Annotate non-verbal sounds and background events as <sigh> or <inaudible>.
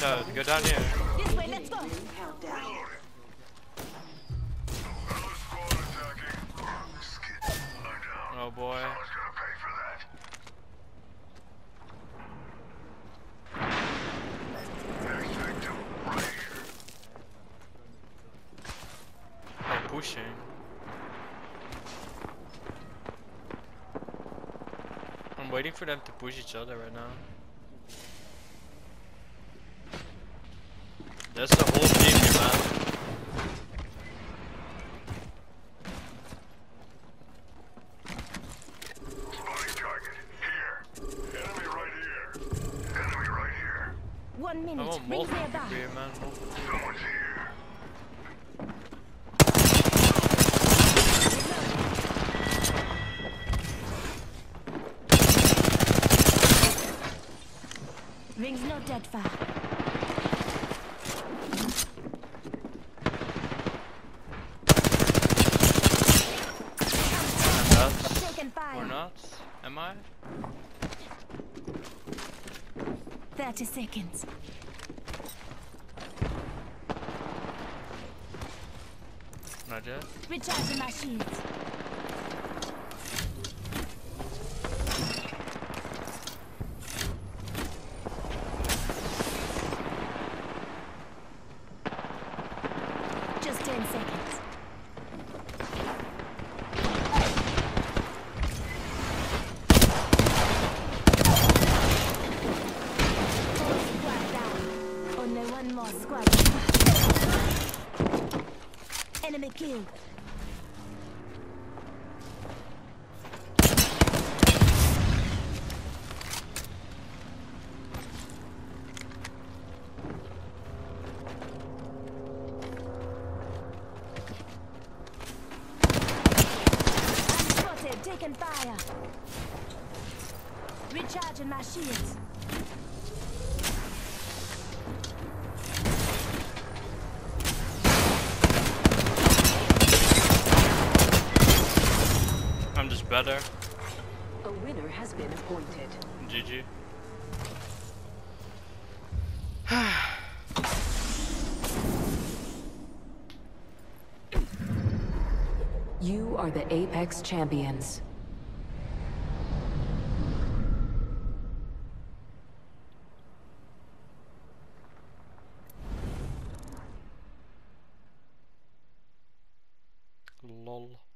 Go down here. This way, let's go. Oh boy. They're pushing. I'm waiting for them to push each other right now. That's the whole team here, man. Spotting target. Here. Enemy right here. Enemy right here. One I minute. want Ring multiple man. Someone's here. Ring's not that far. I'm nuts. Taken Not? Am I? 30 seconds. Not yet. Recharging my shields. Just 10 seconds. Whole squad down. Only one more Enemy killed. Taking fire. Recharging my shields. better. A winner has been appointed. GG. <sighs> you are the Apex Champions. Lol.